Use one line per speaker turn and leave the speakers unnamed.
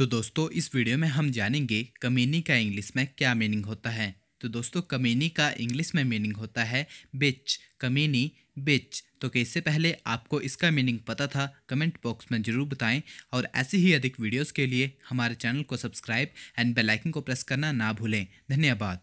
तो दोस्तों, इस वीडियो में हम जानेंगे कमीनी का इंग्लिश में क्या मीनिंग होता है। तो दोस्तों, कमीनी का इंग्लिश में मीनिंग होता है बिच कमीनी बिच तो कैसे पहले आपको इसका मीनिंग पता था, कमेंट बॉक्स में ज़रूर बताएँ और ऐसी ही अधिक वीडियोस के लिए हमारे चैनल को सब्सक्राइब एंड बेल आइकन को प्रेस करना ना भूलें। धन्यवाद।